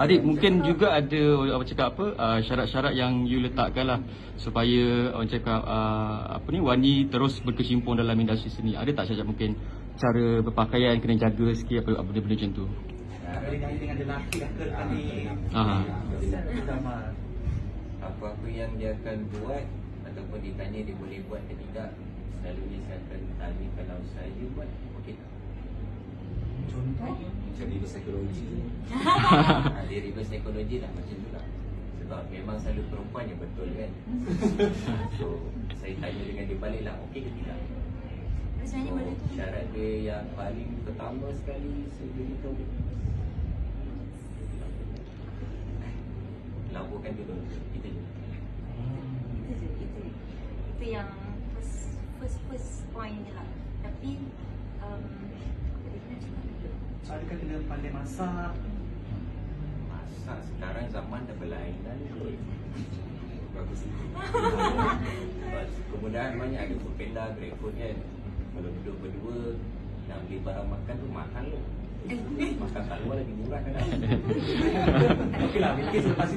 Adik mungkin juga ada apa cakap apa uh, syarat-syarat yang you letakkan lah supaya orang cakap uh, apa ni Wani terus berkecimpung dalam industri seni. Ada tak syarat mungkin cara berpakaian kena jaga sikit apa benda-benda macam tu. Dengan dengan lelaki dah ke tadi. Aha. Sama. apa-apa yang dia akan buat ataupun ditanya dia boleh buat ke tidak selalunya saya akan tanya kalau saya buat okey tak Contoh. Macam ni psikologi ha, dia reverse psychology lah macam tu lah sebab memang selalu perempuan yang betul kan? So saya tanya dengan dia balik lah okey ke tidak? So, tu? syarat dia yang paling pertama sekali saya beritahu dia laburkan dulu kita Itu je, itu je. Itu yang first first first point je lah. Tapi um, apa dia nak cakap? Adakah kena pandai masak? Masak sekarang zaman dah berlainan kot. Bagus. Kemudahan banyak ada foodpanda, GrabFood kan. Kalau duduk berdua Nak beli barang makan tu mahal. Tu Makan kat luar lagi murah kan? Okeylah, mungkin selepas